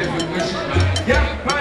if you wish. Yeah.